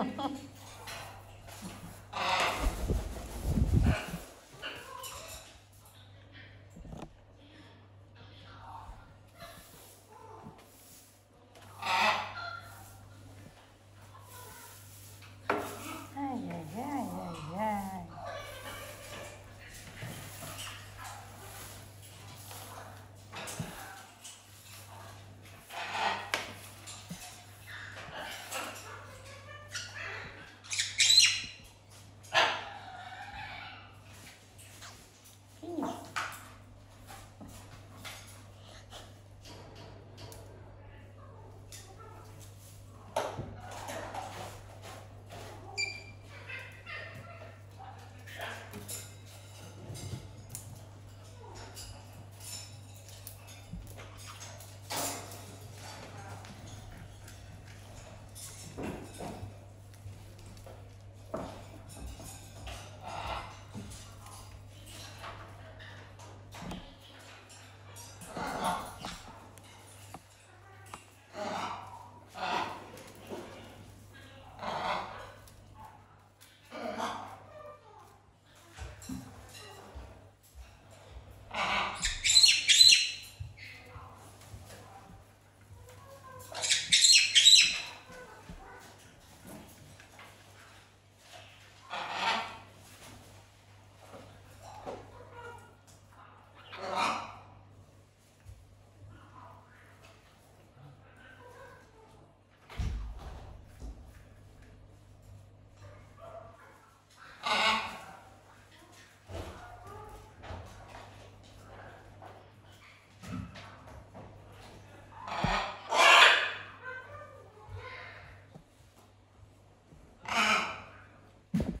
ハ ハ